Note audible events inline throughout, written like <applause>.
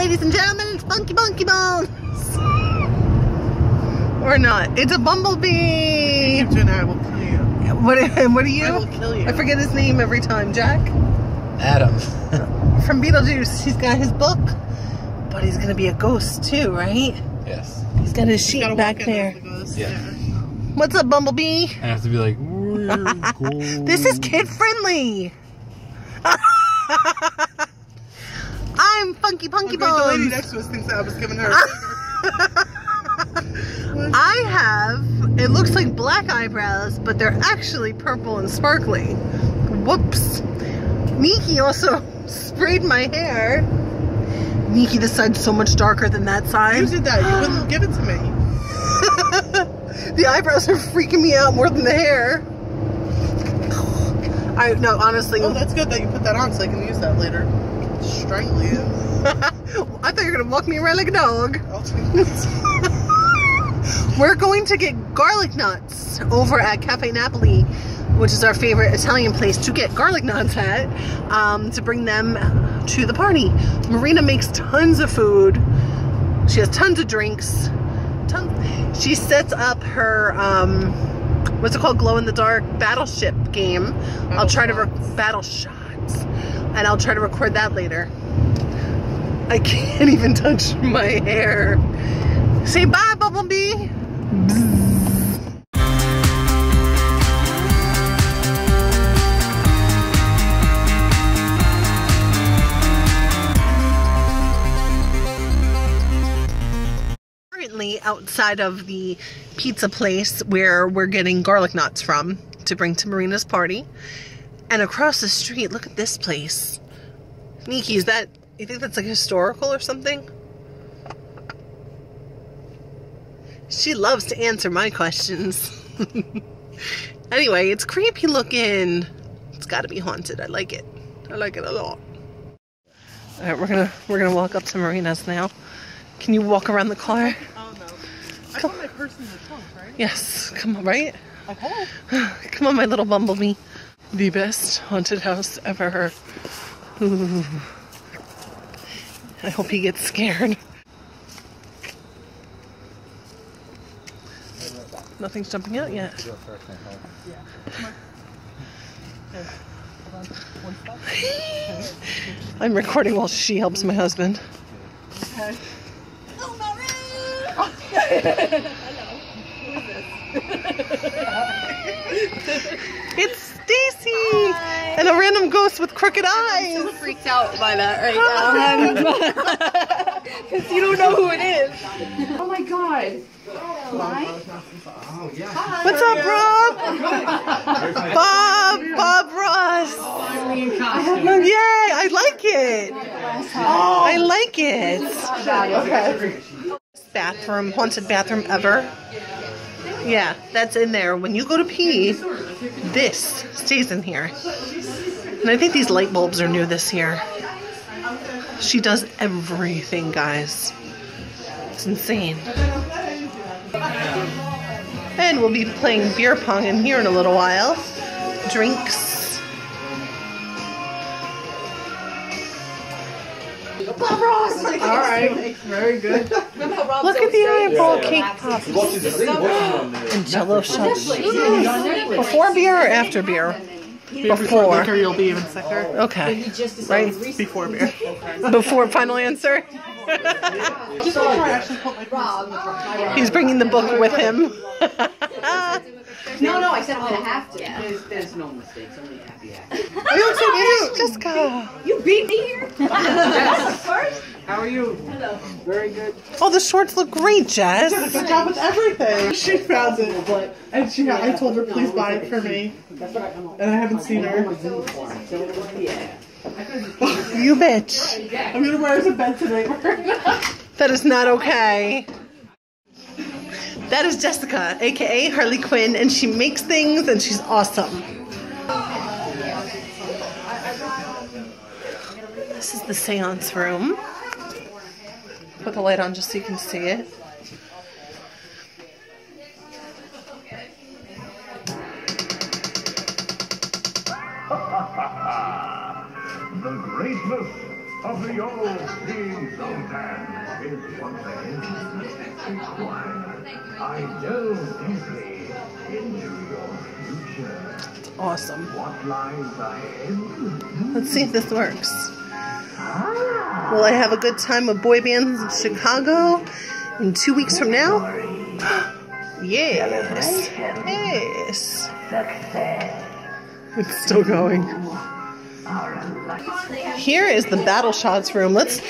ladies and gentlemen, it's Funky Punky Bones. Or not. It's a bumblebee. Keep doing that, I will kill you. What, <laughs> what are you? I will kill you. I forget his name every time. Jack? Adam. <laughs> From Beetlejuice. He's got his book, but he's going to be a ghost too, right? yes. He's got his sheet back there. the ghost, Yeah. What's up, Bumblebee? I have to be like, "We're cool." <laughs> This is kid friendly. I'm Funky Punky great, the lady next to us thinks that I was giving her. <laughs> I have, it looks like black eyebrows, but they're actually purple and sparkly. Whoops. Nikki also <laughs> sprayed my hair. Nikki, this side's so much darker than that side. You did that. You wouldn't <gasps> give it to me. the eyebrows are freaking me out more than the hair. I no, honestly, Oh, that's good that you put that on so I can use that later. You. <laughs> I thought you were gonna walk me around like a dog. I'll do this. <laughs> We're going to get garlic nuts over at Cafe Napoli, which is our favorite Italian place to get garlic nuts at, um, to bring them to the party. Marina makes tons of food. She has tons of drinks. Tons. She sets up her um, what's it called, glow in the dark battleship game. I'll try to re- battle shots, and I'll try to record that later. I can't even touch my hair. Say bye, Bumblebee. Currently outside of the pizza place where we're getting garlic knots from to bring to Marina's party. And across the street, look at this place. Nikki, is that, you think that's like historical or something? She loves to answer my questions. <laughs> anyway, it's creepy looking. It's got to be haunted. I like it. I like it a lot. All right, we're gonna we're gonna walk up to Marina's now. Can you walk around the car? Oh no. I put my purse in the trunk, right? Yes. Come on, right? I <sighs> hope. Come on, my little bumblebee. The best haunted house ever. Ooh. I hope he gets scared. Nothing's jumping out yet. <laughs> I'm recording while she helps my husband. Oh, okay. <laughs> <laughs> It's Stacy and a random ghost with crooked eyes. i'm freaked out by that right <laughs> now. Because you don't know who it is. Oh my god. Oh, yeah. Hi. What's up, Rob? Bob, Bob Ross. Oh, Yay, I like it. I like it. Bathroom, haunted bathroom ever. Yeah, that's in there. When you go to pee, this stays in here. And I think these light bulbs are new this year. She does everything, guys. It's insane. And we'll be playing beer pong in here in a little while. Drinks. Right. Very good. Look at the eyeball cake pop. And jello shots. Before beer or after beer? Before. Liquor, you'll be even sicker. Okay. Right? Before beer. <laughs> Before final answer? Just make sure I actually put my purse in the trunk. He's bringing the book with him. <laughs> No, no, I said I'm gonna have to. There's, there's no mistakes, only happy accidents. You look so cute. Jessica. You beat me here? <laughs> How are you? Hello. Very good. Oh, the shorts look great, Jess. Good job with everything. She found it, and she. I told her please buy it for me, and I haven't seen her. Yeah. Oh, you bitch. I'm gonna wear it to bed tonight. <laughs> That is not okay. That is Jessica, aka Harley Quinn, and she makes things and she's awesome. This is the seance room. Put the light on just so you can see it. <laughs> The greatness of the old King Sultan is once again. I delve deeply into your future. Awesome. What lies ahead? Let's see if this works. Will I have a good time with boy bands in Chicago in two weeks from now? <gasps> Yes. Yes. It's still going. Here is the battle shots room. Let's,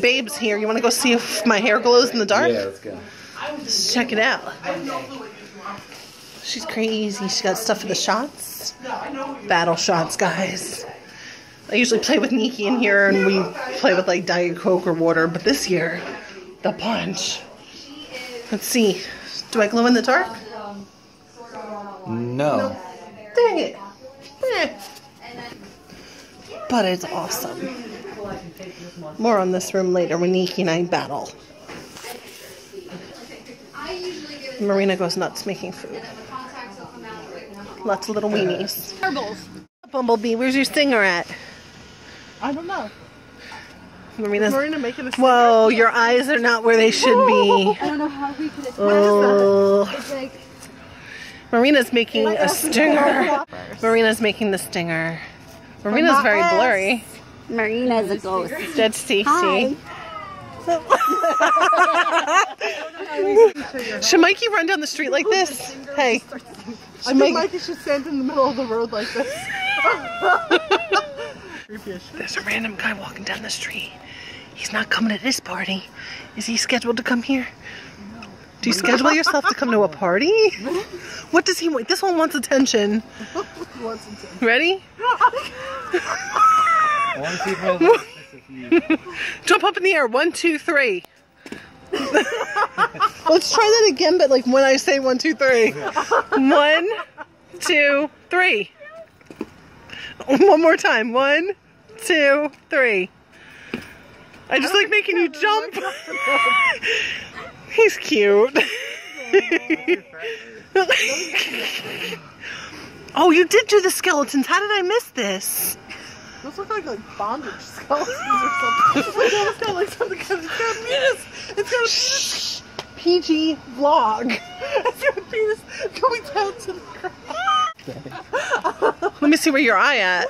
babes, here. You want to go see if my hair glows in the dark? Yeah, let's go. Let's check it out. She's crazy. She got stuff for the shots. Battle shots, guys. I usually play with Nikki in here and we play with like Diet Coke or water, but this year, the punch. Let's see. Do I glow in the dark? No. Dang it. Eh. But it's awesome. More on this room later when Nikki and I battle. Marina goes nuts making food. Lots of little weenies. Bumblebee, where's your stinger at? I don't know. Marina's. Marina making a Whoa, your eyes are not where they should be. I don't know how we could Oh. It's like Marina's making a stinger. <laughs> Marina's making the stinger. Marina's very ass. blurry. Marina's a ghost. That's Stacy. Hi. <laughs> Should Mikey run down the street like this? Hey. I Should think Mikey- Mikey should stand in the middle of the road like this. <laughs> Creepy as shit. There's a random guy walking down the street. He's not coming to this party. Is he scheduled to come here? No. Do you schedule yourself to come to a party? <laughs> What does he want? This one wants attention. What's it? Ready? I want to see if I like this if you. <laughs> Jump up in the air. One, two, three. <laughs> Let's try that again, but like when I say one, two, three. One, two, three. One more time. One, two, three. I just like making you <laughs> jump. <laughs> He's cute. <laughs> oh, you did do the skeletons. How did I miss this? Those look like like bondage skeletons or something. Like, oh, it's got like something it's got a penis. It's got a penis. PG vlog. It's got a penis going down to the ground. Let me see where your eye at.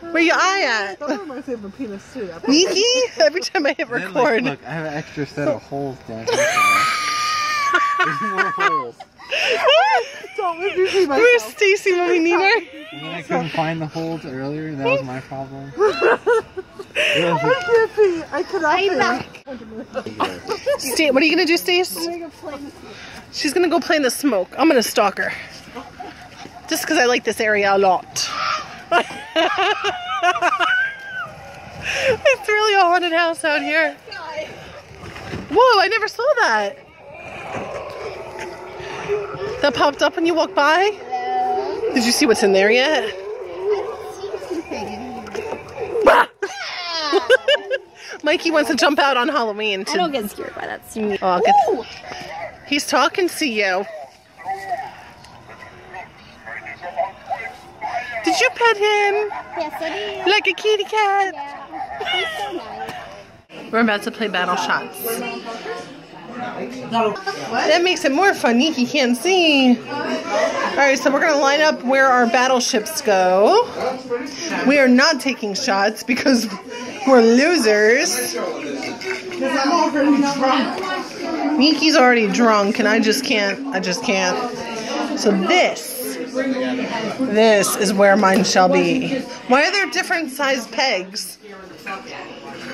Where your eye at? That reminds me of a penis too. That <laughs> every time I hit Then, like, record. look, I have an extra set of holes down here. <laughs> There's more holes. Don't make me see Where's. Stacy when we need her? And then I couldn't find the holes earlier. That was my problem. <laughs> I can't see. I cannot see. Sta- what are you gonna do, Stace? She's gonna go play in the smoke. I'm gonna stalk her. Just because I like this area a lot. <laughs> it's really a haunted house out here. Whoa, I never saw that. That popped up when you walked by? Did you see what's in there yet? <laughs> Mikey wants to jump out on Halloween. To, I don't get scared by that. Oh. He's talking to you. Did you pet him Yes, I did. like a kitty cat? Yeah. He's so nice. We're about to play battle shots. That makes it more fun. Nikki can't see. All right, so we're gonna line up where our battleships go. We are not taking shots because we're losers. Because I'm already drunk. Miki's already drunk, and I just can't. I just can't. So this, this is where mine shall be. Why are there different size pegs?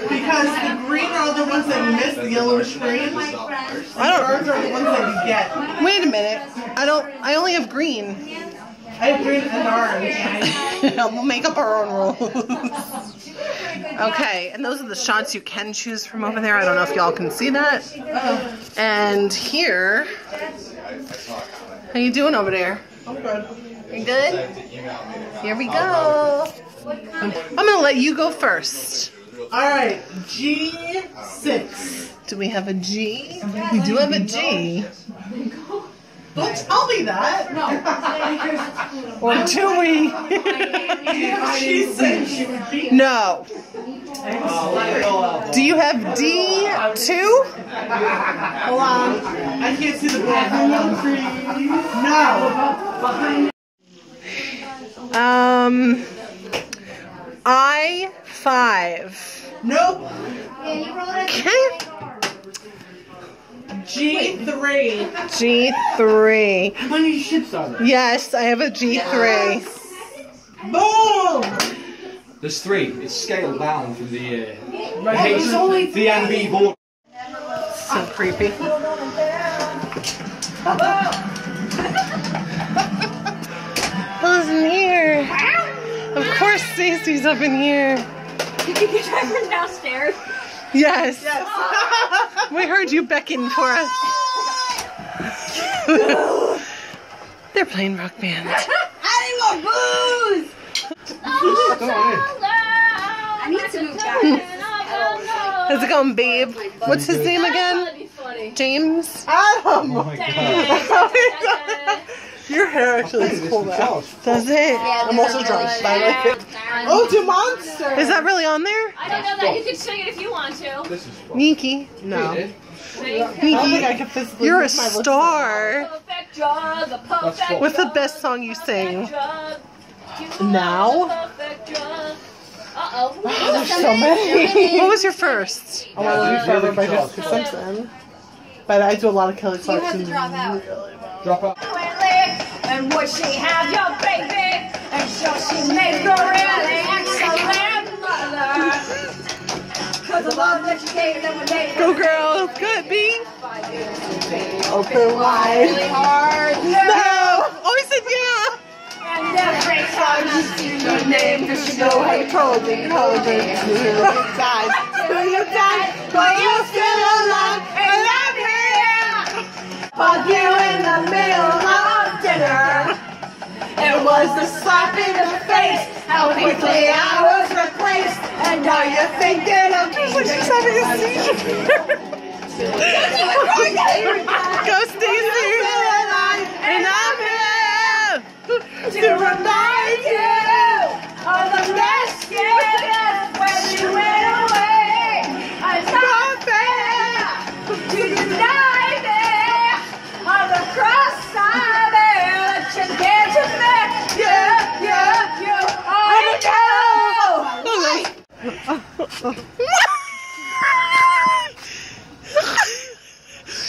Because the green are the ones that miss, the yellowish green. I don't. Orange are the ones that you get. Wait a minute. I don't. I only have green. I have green and orange. <laughs> we'll make up our own rules. okay, and those are the shots you can choose from over there. I don't know if y'all can see that. And here, how you doing over there? I'm good. You good? Here we go. I'm gonna let you go first. Alright, G6. Do we have a G? We do have a G. Don't tell me that. No. Or do we? G6. No. Do you have D2? Hold on. I can't see the bathroom. No. Behind. Um, I5. Nope. Okay. G3. G3. How many ships are there? Yes, I have a G3. Boom. There's three. It's scaled down from the uh, H, the NB board. So creepy. <laughs> Who's in here? Of course Stacy's up in here. Did you get her from downstairs? Yes. Yes. <laughs> we heard you beckon for us. <laughs> They're playing rock band. I need How's it going, babe? What's his name again? James? Adam. Oh my god. Your hair actually is cool now. Does it? I'm also drunk, by the. Oh, to monster. Is that really on there? I don't know that. You can sing it if you want to. This is fun. Nikki. No. I Sing. don't think I can physically You're a move my lips star. Perfect drug, a What's the best song you sing? Now? Uh-oh. There's so many. What was your first? I want to live forever by Jessica Simpson. But I do a lot of Kelly Clarkson. Drop out. And would she have your baby? And so she made the really excellent mother. Cause the love that she gave them when they Go girl. Good, B. Open wide. hard. No. Oh, I said yeah. And every time you see your name, Cause you know I told you, you, to you died, but you're still alive, and I'm here. Hug you in the middle of dinner. It was the slap in the face, how quickly I was replaced, and now you're thinking of me. She's having a seizure. Already know.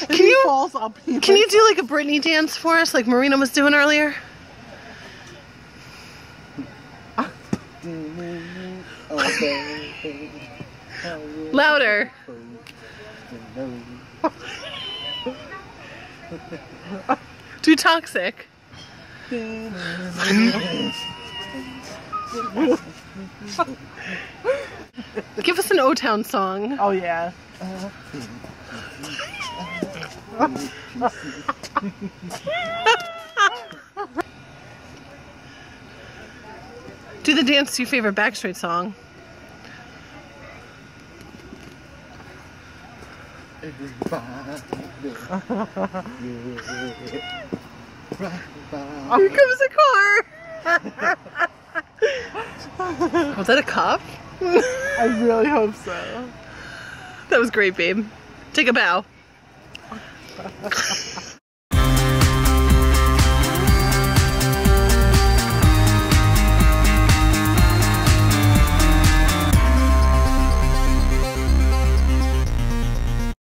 Can you falls up. can you do like a Britney dance for us, like Marina was doing earlier? Louder. Too toxic. <laughs> O Town song. Oh yeah. Do the dance to your favorite Backstreet song. Here comes a car. <laughs> Was that a cop? I really hope so. That was great, babe. Take a bow. <laughs>